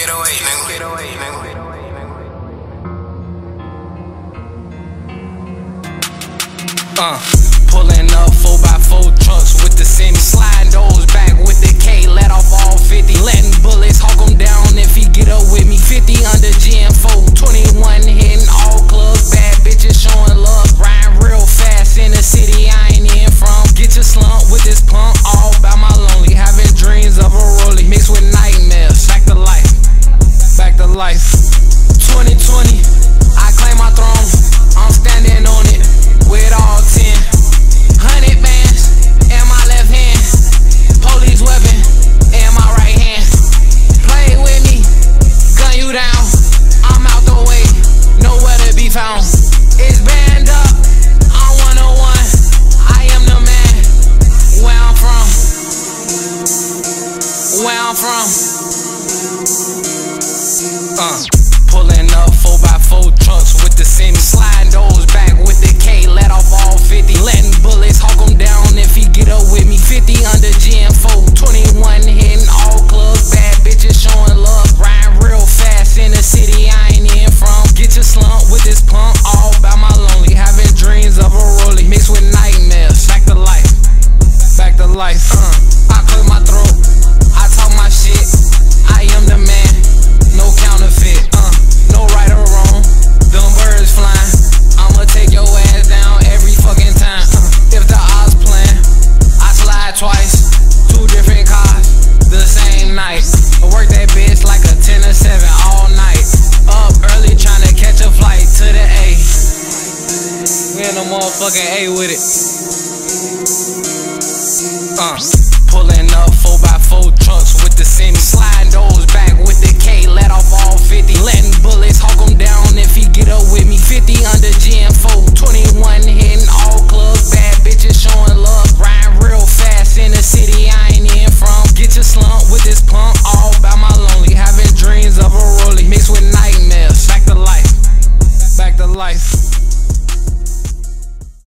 808, nigga. 808, nigga. Uh, pulling up life. 2020, I claim my throne. I'm standing on it with all 10. 100 bands in my left hand. Police weapon in my right hand. Play with me, gun you down. I'm out the way, nowhere to be found. It's band up, I'm 101. I am the man. Where I'm from. Where I'm from. Uh, pulling up 4x4 trucks with the semi sliding those back with the K, let off all 50. Letting bullets hawk him down if he get up with me. 50 under GM4, 21 hitting all clubs, bad bitches showing love. Riding real fast in the city I ain't in from. Get your slump with this pump, all by my lonely. Having dreams of a rollie mixed with nightmares. Back to life, back to life. Uh, motherfucking A with it. Uh, pulling up 4x4 trucks with the semi sliding doors